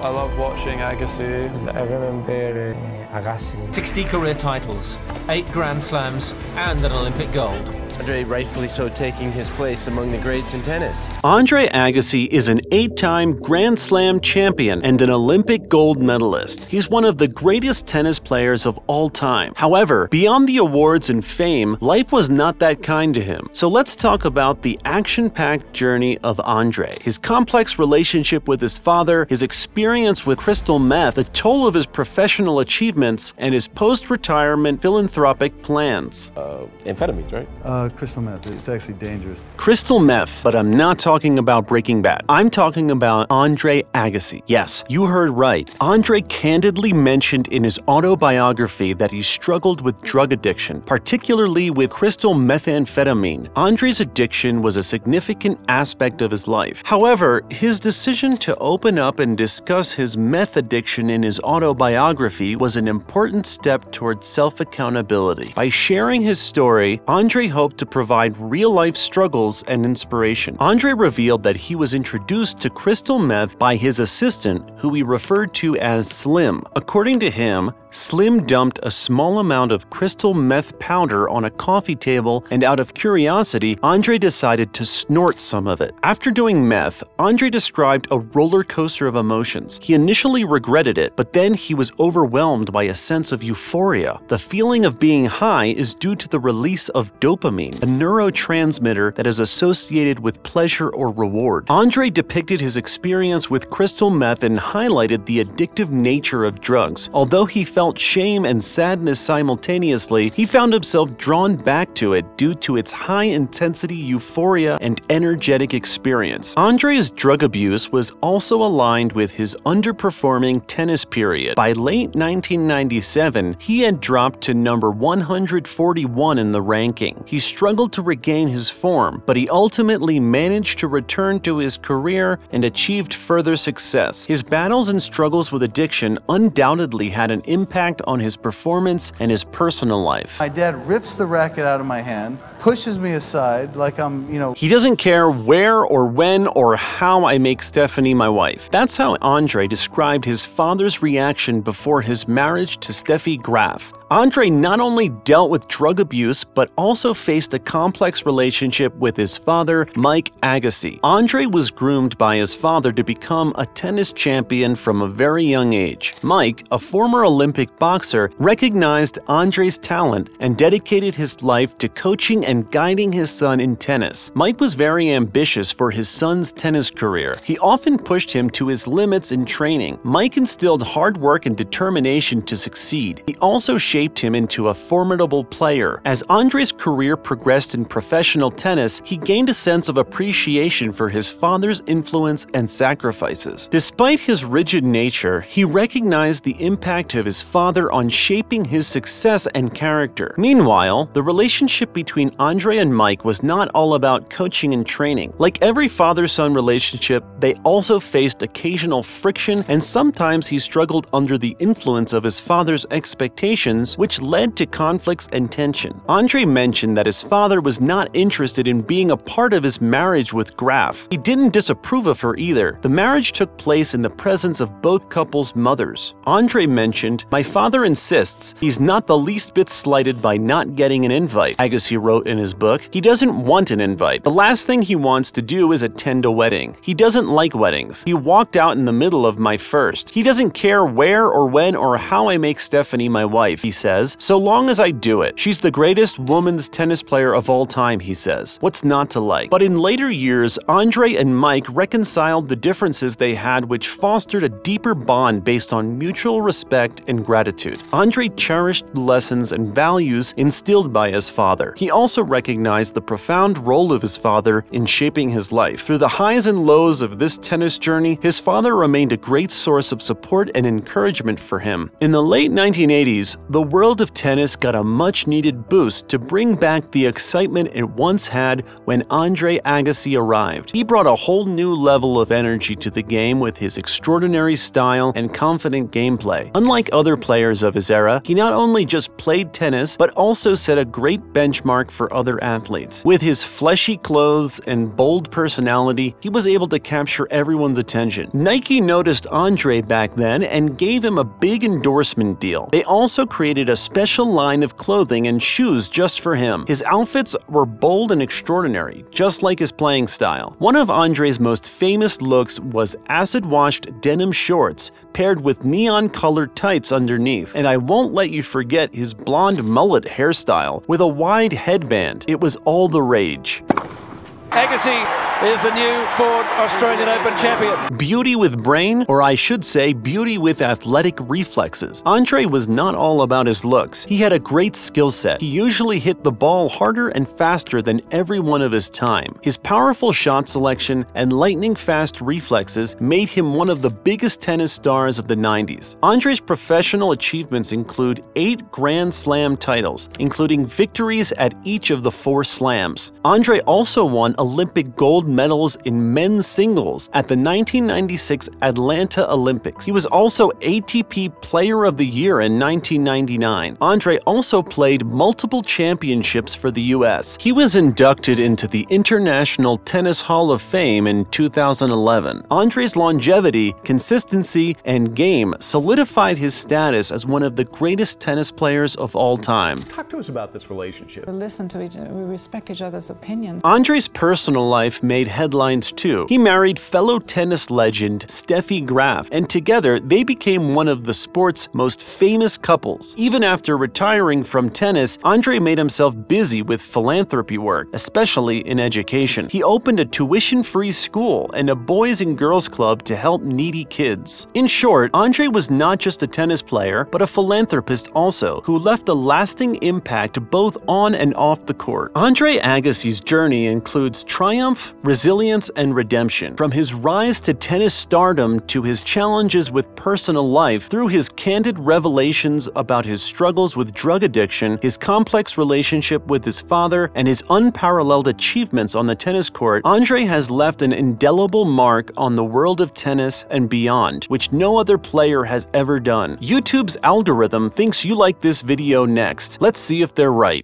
I love watching Agassi. I remember uh, Agassi. 60 career titles, 8 Grand Slams, and an Olympic gold. Andre rightfully so taking his place among the greats in tennis. Andre Agassi is an eight-time Grand Slam champion and an Olympic gold medalist. He's one of the greatest tennis players of all time. However, beyond the awards and fame, life was not that kind to him. So let's talk about the action-packed journey of Andre. His complex relationship with his father, his experience with crystal meth, the toll of his professional achievements, and his post-retirement philanthropic plans. Uh, amphetamines, right? Uh, crystal meth. It's actually dangerous. Crystal meth, but I'm not talking about Breaking Bad. I'm talking about Andre Agassi. Yes, you heard right. Andre candidly mentioned in his autobiography that he struggled with drug addiction, particularly with crystal methamphetamine. Andre's addiction was a significant aspect of his life. However, his decision to open up and discuss his meth addiction in his autobiography was an important step towards self-accountability. By sharing his story, Andre hoped to provide real-life struggles and inspiration. Andre revealed that he was introduced to crystal meth by his assistant, who he referred to as Slim. According to him, Slim dumped a small amount of crystal meth powder on a coffee table and out of curiosity, Andre decided to snort some of it. After doing meth, Andre described a roller coaster of emotions. He initially regretted it, but then he was overwhelmed by a sense of euphoria. The feeling of being high is due to the release of dopamine, a neurotransmitter that is associated with pleasure or reward. Andre depicted his experience with crystal meth and highlighted the addictive nature of drugs. Although he felt shame and sadness simultaneously, he found himself drawn back to it due to its high-intensity euphoria and energetic experience. Andre's drug abuse was also aligned with his underperforming tennis period. By late 1997, he had dropped to number 141 in the ranking. He struggled to regain his form, but he ultimately managed to return to his career and achieved further success. His battles and struggles with addiction undoubtedly had an impact on his performance and his personal life. My dad rips the racket out of my hand, pushes me aside like I'm, you know. He doesn't care where or when or how I make Stefanie my wife. That's how Andre described his father's reaction before his marriage to Steffi Graf. Andre not only dealt with drug abuse, but also faced a complex relationship with his father, Mike Agassi. Andre was groomed by his father to become a tennis champion from a very young age. Mike, a former Olympic boxer, recognized Andre's talent and dedicated his life to coaching and guiding his son in tennis. Mike was very ambitious for his son's tennis career. He often pushed him to his limits in training. Mike instilled hard work and determination to succeed. He also shaped him into a formidable player. As Andre's career progressed in professional tennis, he gained a sense of appreciation for his father's influence and sacrifices. Despite his rigid nature, he recognized the impact of his father on shaping his success and character. Meanwhile, the relationship between Andre and Mike was not all about coaching and training. Like every father-son relationship, they also faced occasional friction and sometimes he struggled under the influence of his father's expectations which led to conflicts and tension. Andre mentioned that his father was not interested in being a part of his marriage with Graf. He didn't disapprove of her either. The marriage took place in the presence of both couples' mothers. Andre mentioned, My father insists he's not the least bit slighted by not getting an invite, Agassi wrote in his book. He doesn't want an invite. The last thing he wants to do is attend a wedding. He doesn't like weddings. He walked out in the middle of my first. He doesn't care where or when or how I make Stefanie my wife, he says, so long as I do it. She's the greatest women's tennis player of all time, he says. What's not to like? But in later years, Andre and Mike reconciled the differences they had which fostered a deeper bond based on mutual respect and gratitude. Andre cherished the lessons and values instilled by his father. He also recognized the profound role of his father in shaping his life. Through the highs and lows of this tennis journey, his father remained a great source of support and encouragement for him. In the late 1980s, the world of tennis got a much-needed boost to bring back the excitement it once had when Andre Agassi arrived. He brought a whole new level of energy to the game with his extraordinary style and confident gameplay. Unlike other players of his era, he not only just played tennis, but also set a great benchmark for other athletes. With his fleshy clothes and bold personality, he was able to capture everyone's attention. Nike noticed Andre back then and gave him a big endorsement deal. They also created a special line of clothing and shoes just for him. His outfits were bold and extraordinary, just like his playing style. One of Andre's most famous looks was acid-washed denim shorts paired with neon-colored tights underneath. And I won't let you forget his blonde mullet hairstyle with a wide headband. It was all the rage. Agassi is the new Ford Australian Open champion. Beauty with brain, or I should say, beauty with athletic reflexes. Andre was not all about his looks. He had a great skill set. He usually hit the ball harder and faster than every one of his time. His powerful shot selection and lightning fast reflexes made him one of the biggest tennis stars of the 90s. Andre's professional achievements include eight Grand Slam titles, including victories at each of the four slams. Andre also won Olympic gold medals in men's singles at the 1996 Atlanta Olympics. He was also ATP Player of the Year in 1999. Andre also played multiple championships for the U.S. He was inducted into the International Tennis Hall of Fame in 2011. Andre's longevity, consistency, and game solidified his status as one of the greatest tennis players of all time. Talk to us about this relationship. We listen to each other, we respect each other's opinions. Andre's personal life made headlines too. He married fellow tennis legend Steffi Graf, and together they became one of the sport's most famous couples. Even after retiring from tennis, Andre made himself busy with philanthropy work, especially in education. He opened a tuition-free school and a boys and girls club to help needy kids. In short, Andre was not just a tennis player, but a philanthropist also, who left a lasting impact both on and off the court. Andre Agassi's journey includes triumph, resilience, and redemption. From his rise to tennis stardom to his challenges with personal life, through his candid revelations about his struggles with drug addiction, his complex relationship with his father, and his unparalleled achievements on the tennis court, Andre has left an indelible mark on the world of tennis and beyond, which no other player has ever done. YouTube's algorithm thinks you like this video next. Let's see if they're right.